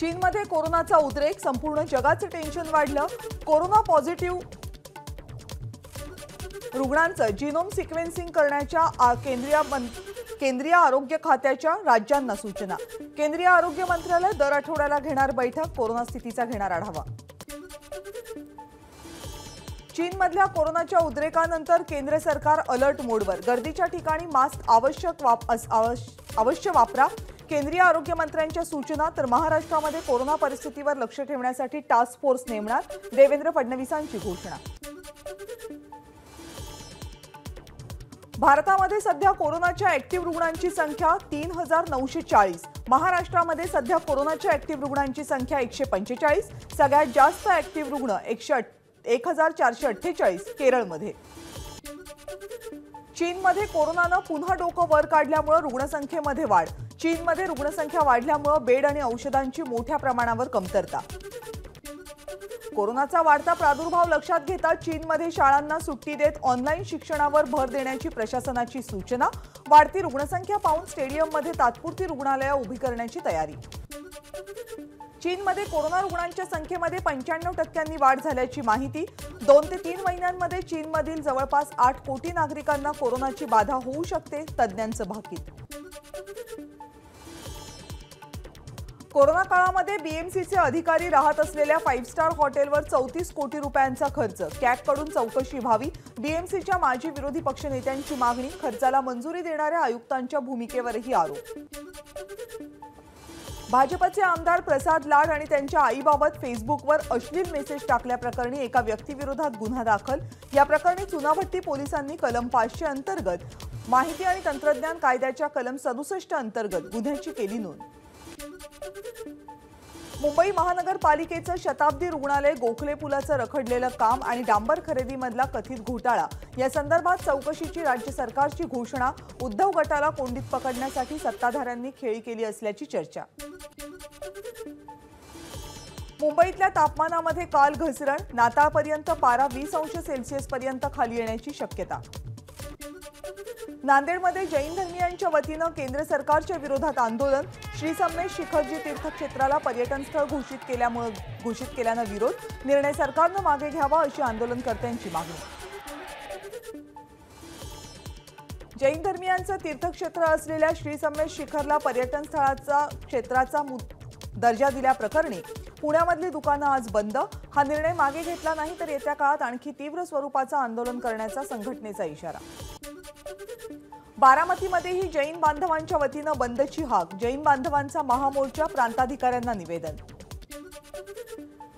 चीनमध्ये कोरोनाचा उद्रेक संपूर्ण जगाचं टेन्शन वाढलं. कोरोना पॉझिटिव्ह रुग्णांचं जिनोम सिक्वेन्सिंग करण्याच्या केंद्रीय केंद्रीय आरोग्य खात्याच्या राज्यांना सूचना. केंद्रीय आरोग्य मंत्रालय दर आठवड्याला घेणार बैठक कोरोना स्थितीचा घेणार आढावा. चीनमधल्या कोरोनाच्या उद्रेकानंतर केंद्र सरकार अलर्ट मोडवर गर्दीच्या ठिकाणी मास्क आवश्यक वाप अस- आवश्य अवश्य वापरा. केंद्रीय आरोग्य मंत्र्यांच्या सूचना तर महाराष्ट्रामध्ये कोरोना परिस्थितीवर लक्ष ठेवण्यासाठी टास्क फोर्स नेमणार देवेंद्र फडणवीसांची घोषणा. भारतामध्ये सध्या कोरोनाच्या ऍक्टिव्ह रुग्णांची संख्या तीन हजार नऊशे चाळीस. महाराष्ट्रामध्ये सध्या कोरोनाच्या ऍक्टिव्ह रुग्णांची संख्या एकशे पंचेचाळीस. सगळ्यात जास्त ऍक्टिव्ह रुग्ण एकशे अठ- एक हजार चारशे अठ्ठेचाळीस केरळमध्ये. चीनमध्ये कोरोनानं पुन्हा डोकं वर काढल्यामुळे रुग्णसंख्येमध्ये वाढ. चीनमध्ये रुग्णसंख्या वाढल्यामुळे बेड आणि औषधांची मोठ्या प्रमाणावर कमतरता. कोरोनाचा वाढता प्रादुर्भाव लक्षात घेता चीनमध्ये शाळांना सुट्टी देत ऑनलाईन शिक्षणावर भर देण्याची प्रशासनाची सूचना वाढती रुग्णसंख्या पाहून स्टेडियममध्ये तात्पुरती रुग्णालयं उभी करण्याची तयारी. चीनमध्ये कोरोना रुग्णांच्या संख्येमध्ये पंच्याण्णव टक्क्यांनी वाढ झाल्याची माहिती दोन ते तीन महिन्यांमध्ये चीनमधील जवळपास आठ कोटी नागरिकांना कोरोनाची बाधा होऊ शकते तज्ज्ञांचं भाकीत. कोरोना काळामध्ये बीएमसीचे अधिकारी राहत असलेल्या फाईव्ह स्टार हॉटेलवर चौतीस कोटी रुपयांचा खर्च. कॅगकडून चौकशी व्हावी. बीएमसीच्या माजी विरोधी पक्षनेत्यांची मागणी खर्चाला मंजुरी देणाऱ्या आयुक्तांच्या भूमिकेवरही आरोप. भाजपचे आमदार प्रसाद लाड आणि त्यांच्या आईबाबत फेसबुकवर अश्लील मेसेज टाकल्याप्रकरणी एका व्यक्तीविरोधात गुन्हा दाखल. या प्रकरणी चुनाभट्टी पोलिसांनी कलम पाचशे अंतर्गत माहिती आणि तंत्रज्ञान कायद्याच्या कलम सदुसष्ट अंतर्गत गुन्ह्याची केली नोंद. मुंबई महानगरपालिकेचं शताब्दी रुग्णालय गोखले पुलाचं रखडलेलं काम आणि डांबर खरेदीमधला कथित घोटाळा. या संदर्भात चौकशीची राज्य सरकारची घोषणा. उद्धव गटाला कोंडीत पकडण्यासाठी सत्ताधाऱ्यांनी खेळी केली असल्याची चर्चा. मुंबईतल्या तापमानामध्ये काल घसरण. नाताळपर्यंत पारा वीस अंश सेल्सिअस पर्यंत खाली येण्याची शक्यता. नांदेडमध्ये जैन धर्मियांच्या वतीनं केंद्र सरकारच्या विरोधात आंदोलन. श्री शिखरजी तीर्थक्षेत्राला पर्यटन स्थळ घोषित केल्यामुळे घोषित केल्यानं विरोध. निर्णय सरकारनं मागे घ्यावा अशी आंदोलनकर्त्यांची मागणी. जैन धर्मियांचं तीर्थक्षेत्र असलेल्या श्री शिखरला पर्यटन स्थळाचा क्षेत्राचा मु- दर्जा दिल्याप्रकरणी पुण्यामधली दुकानं आज बंद. हा निर्णय मागे घेतला नाही तर येत्या काळात आणखी तीव्र स्वरूपाचं आंदोलन करण्याचा संघटनेचा इशारा. बारामतीमध्येही जैन बांधवांच्या वतीनं बंदची हाक जैन बांधवांचा महामोर्चा प्रांताधिकाऱ्यांना निवेदन.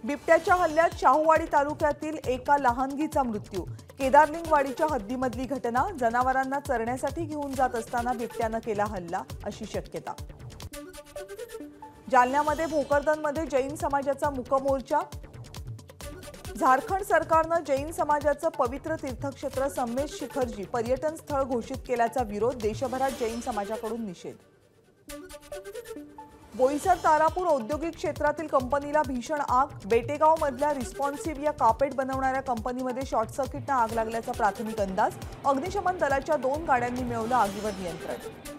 बिबट्याच्या हल्ल्यात शाहूवाडी तालुक्यातील एका लहानगीचा मृत्यू. केदारलिंगवाडीच्या हद्दीमधली घटना जनावरांना चरण्यासाठी घेऊन जात असताना बिबट्यानं केला हल्ला अशी शक्यता. जालन्यामध्ये भोकरदनमध्ये जैन समाजाचा मुकमोर्चा झारखंड सरकारनं जैन समाजाचं पवित्र तीर्थक्षेत्र संमेश शिखरजी पर्यटन स्थळ घोषित केल्याचा विरोध देशभरात जैन समाजाकडून निषेध. बोईसर तारापूर औद्योगिक क्षेत्रातील कंपनीला भीषण आग. बेटेगाव मधल्या रिस्पॉन्सिव्ह या कापेट बनवणाऱ्या कंपनीमध्ये शॉर्ट सर्किटनं आग लागल्याचा प्राथमिक अंदाज. अग्निशमन दलाच्या दोन गाड्यांनी मिळवलं आगीवर नियंत्रण.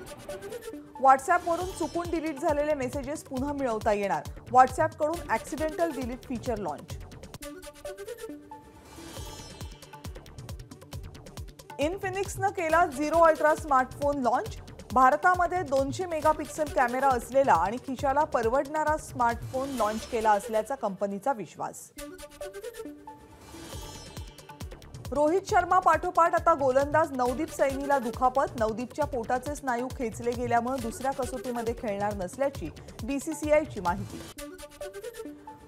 व्हॉट्सॲपवरून चुकून डिलीट झालेले मेसेजेस पुन्हा मिळवता येणार. व्हॉट्सॲपकडून ऍक्सिडेंटल डिलीट फीचर लॉन्च. इनफिनिक्सनं केला झिरो अल्ट्रा स्मार्टफोन लॉन्च भारतामध्ये दोनशे मेगापिक्सल कॅमेरा असलेला आणि खिशाला परवडणारा स्मार्टफोन लॉन्च केला असल्याचा कंपनीचा विश्वास. रोहित शर्मा पाठोपाठ आता गोलंदाज नवदीप सैनीला दुखापत. नवदीपच्या पोटाचे स्नायू खेचले गेल्यामुळे दुसऱ्या कसोटीमध्ये खेळणार नसल्याची बीसीसीआयची माहिती.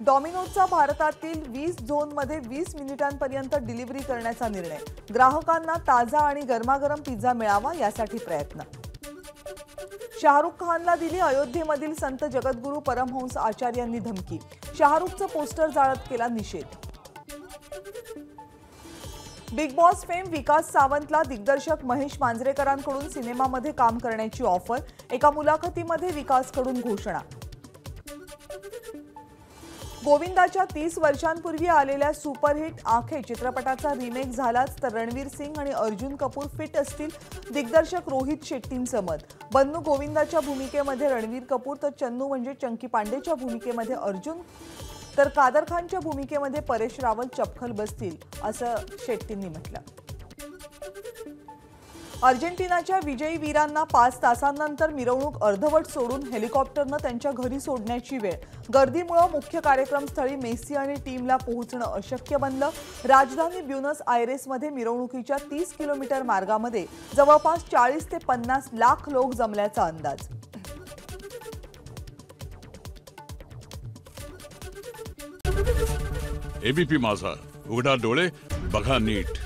डॉमिनोजचा भारतातील वीस झोनमध्ये वीस मिनिटांपर्यंत डिलिव्हरी करण्याचा निर्णय. ग्राहकांना ताजा आणि गरमागरम पिझ्झा मिळावा यासाठी प्रयत्न. शाहरुख खानला दिली अयोध्येमधील संत जगद्गुरू परमहंस आचार्यांनी धमकी. शाहरुखचं पोस्टर जाळत केला निषेध. बिग बॉस फेम विकास सावंतला दिग्दर्शक महेश मांजरेकरांकडून सिनेमामध्ये काम करण्याची ऑफर. एका मुलाखतीमध्ये विकासकडून घोषणा. गोविंदाच्या तीस वर्षांपूर्वी आलेल्या सुपरहिट आखे चित्रपटाचा रिमेक झालाच तर रणवीर सिंग आणि अर्जुन कपूर फिट असतील दिग्दर्शक रोहित शेट्टींचं मत. बन्नू गोविंदाच्या भूमिकेमध्ये रणवीर कपूर तर चन्नू म्हणजे चंकी पांडेच्या भूमिकेमध्ये अर्जुन तर कादर खानच्या भूमिकेमध्ये परेश रावल चपखल बसतील असं शेट्टींनी म्हटलं. अर्जेंटिनाच्या विजयी वीरांना पाच तासांनंतर मिरवणूक अर्धवट सोडून हेलिकॉप्टरनं त्यांच्या घरी सोडण्याची वेळ. गर्दीमुळं मुख्य कार्यक्रमस्थळी मेसी आणि टीमला पोहोचणं अशक्य बनलं. राजधानी ब्युनस आयरेसमध्ये मिरवणुकीच्या तीस किलोमीटर मार्गामध्ये जवळपास चाळीस ते पन्नास लाख लोक जमल्याचा अंदाज. एबीपी माझा. उघडा डोळे बघा नीट.